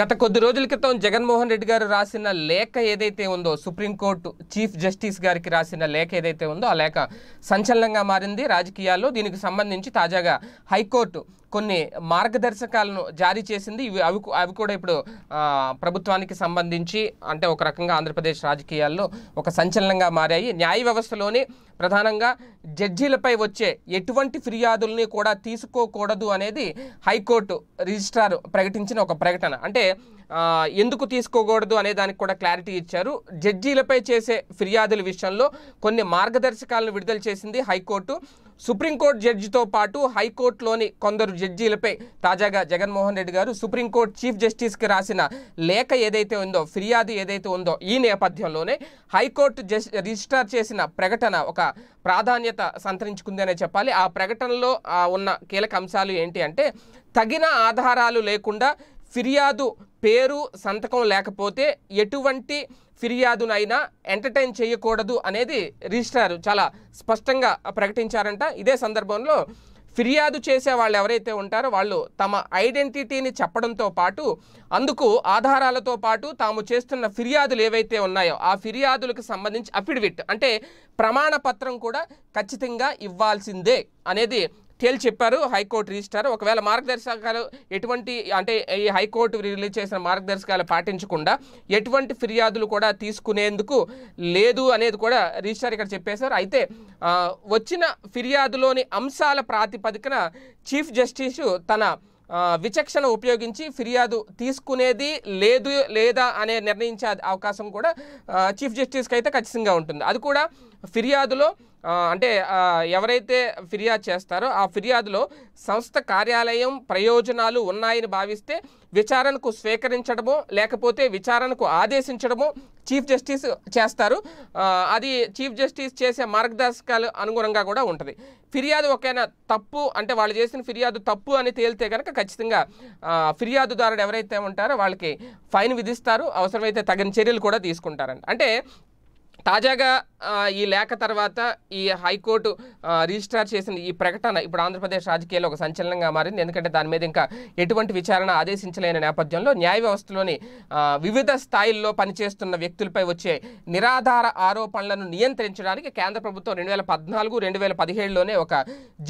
గత కొద్ది రోజుల క్రితం జగన్మోహన్ రెడ్డి గారు రాసిన లేఖ ఏదైతే ఉందో సుప్రీంకోర్టు చీఫ్ జస్టిస్ గారికి రాసిన లేఖ ఏదైతే ఉందో ఆ లేఖ సంచలనంగా మారింది. రాజకీయాల్లో దీనికి సంబంధించి తాజాగా హైకోర్టు కొన్ని మార్గదర్శకాలను జారీ చేసింది. ఇవి అవి అవి కూడా ఇప్పుడు ప్రభుత్వానికి సంబంధించి అంటే ఒక రకంగా ఆంధ్రప్రదేశ్ రాజకీయాల్లో ఒక సంచలనంగా మారాయి. న్యాయ వ్యవస్థలోని ప్రధానంగా జడ్జీలపై వచ్చే ఎటువంటి ఫిర్యాదుల్ని కూడా తీసుకోకూడదు అనేది హైకోర్టు రిజిస్ట్రార్ ప్రకటించిన ఒక ప్రకటన. అంటే ఎందుకు తీసుకోకూడదు అనే దానికి కూడా క్లారిటీ ఇచ్చారు. జడ్జీలపై చేసే ఫిర్యాదుల విషయంలో కొన్ని మార్గదర్శకాలను విడుదల చేసింది హైకోర్టు. సుప్రీంకోర్టు జడ్జితో పాటు హైకోర్టులోని కొందరు జడ్జీలపై తాజాగా జగన్మోహన్ రెడ్డి గారు సుప్రీంకోర్టు చీఫ్ జస్టిస్కి రాసిన లేఖ ఏదైతే ఉందో ఫిర్యాదు ఏదైతే ఉందో ఈ నేపథ్యంలోనే హైకోర్టు రిజిస్టార్ చేసిన ప్రకటన ఒక ప్రాధాన్యత సంతరించుకుందనే చెప్పాలి. ఆ ప్రకటనలో ఉన్న కీలక అంశాలు ఏంటి అంటే తగిన ఆధారాలు లేకుండా ఫిర్యాదు పేరు సంతకం లేకపోతే ఎటువంటి ఫిర్యాదునైనా ఎంటర్టైన్ చేయకూడదు అనేది రిజిస్ట్రారు చాలా స్పష్టంగా ప్రకటించారంట. ఇదే సందర్భంలో ఫిర్యాదు చేసే వాళ్ళు ఎవరైతే ఉంటారో వాళ్ళు తమ ఐడెంటిటీని చెప్పడంతో పాటు అందుకు ఆధారాలతో పాటు తాము చేస్తున్న ఫిర్యాదులు ఏవైతే ఉన్నాయో ఆ ఫిర్యాదులకు సంబంధించి అఫిడవిట్ అంటే ప్రమాణపత్రం కూడా ఖచ్చితంగా ఇవ్వాల్సిందే అనేది తేల్చి చెప్పారు హైకోర్టు రిజిస్టార్ ఒకవేళ మార్గదర్శకాలు ఎటువంటి అంటే ఈ హైకోర్టు రిలీజ్ చేసిన మార్గదర్శకాలు పాటించకుండా ఎటువంటి ఫిర్యాదులు కూడా తీసుకునేందుకు లేదు అనేది కూడా రిజిస్టార్ ఇక్కడ చెప్పేశారు. అయితే వచ్చిన ఫిర్యాదులోని అంశాల ప్రాతిపదికన చీఫ్ జస్టిస్ తన విచక్షణ ఉపయోగించి ఫిర్యాదు తీసుకునేది లేదు లేదా అనే నిర్ణయించే అవకాశం కూడా చీఫ్ జస్టిస్కి అయితే ఖచ్చితంగా ఉంటుంది. అది కూడా ఫిర్యాదులో అంటే ఎవరైతే ఫిర్యాదు చేస్తారో ఆ ఫిర్యాదులో సంస్థ కార్యాలయం ప్రయోజనాలు ఉన్నాయని భావిస్తే విచారణకు స్వీకరించడమో లేకపోతే విచారణకు ఆదేశించడమో చీఫ్ జస్టిస్ చేస్తారు. అది చీఫ్ జస్టిస్ చేసే మార్గదర్శకాలు అనుగుణంగా కూడా ఉంటుంది. ఫిర్యాదు ఒకైనా తప్పు? అంటే వాళ్ళు చేసిన ఫిర్యాదు తప్పు అని తేలితే కనుక ఖచ్చితంగా ఫిర్యాదుదారుడు ఎవరైతే ఉంటారో వాళ్ళకి ఫైన్ విధిస్తారు. అవసరమైతే తగిన చర్యలు కూడా తీసుకుంటారండి అంటే తాజాగా ఈ లేఖ తర్వాత ఈ హైకోర్టు రిజిస్ట్రార్ చేసిన ఈ ప్రకటన ఇప్పుడు ఆంధ్రప్రదేశ్ రాజకీయాల్లో ఒక సంచలనంగా మారింది. ఎందుకంటే దాని మీద ఇంకా ఎటువంటి విచారణ ఆదేశించలేని నేపథ్యంలో న్యాయ వ్యవస్థలోని వివిధ స్థాయిల్లో పనిచేస్తున్న వ్యక్తులపై వచ్చే నిరాధార ఆరోపణలను నియంత్రించడానికి కేంద్ర ప్రభుత్వం రెండు వేల పద్నాలుగు రెండు వేల పదిహేడులోనే ఒక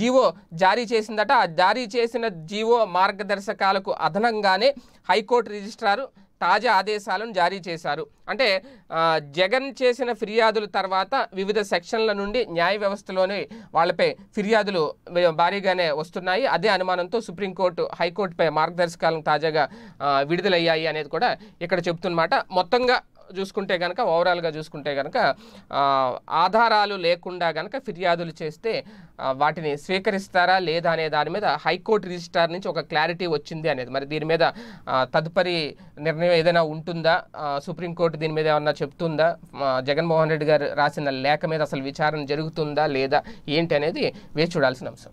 జీవో జారీ చేసిందట. ఆ జారీ చేసిన జీవో మార్గదర్శకాలకు అదనంగానే హైకోర్టు రిజిస్ట్రారు తాజా ఆదేశాలను జారీ చేశారు. అంటే జగన్ చేసిన ఫిర్యాదుల తర్వాత వివిధ సెక్షన్ల నుండి న్యాయ వ్యవస్థలోని వాళ్ళపై ఫిర్యాదులు భారీగానే వస్తున్నాయి. అదే అనుమానంతో సుప్రీంకోర్టు హైకోర్టుపై మార్గదర్శకాలను తాజాగా విడుదలయ్యాయి అనేది కూడా ఇక్కడ చెప్తున్నమాట మొత్తంగా చూసుకుంటే కనుక ఓవరాల్గా చూసుకుంటే కనుక ఆధారాలు లేకుండా కనుక ఫిర్యాదులు చేస్తే వాటిని స్వీకరిస్తారా లేదా అనే దాని మీద హైకోర్టు రిజిస్ట్రార్ నుంచి ఒక క్లారిటీ వచ్చింది అనేది. మరి దీని మీద తదుపరి నిర్ణయం ఏదైనా ఉంటుందా? సుప్రీంకోర్టు దీని మీద ఏమన్నా చెప్తుందా? జగన్మోహన్ రెడ్డి గారు రాసిన లేఖ మీద అసలు విచారణ జరుగుతుందా లేదా? ఏంటి అనేది వేచి చూడాల్సిన అంశం.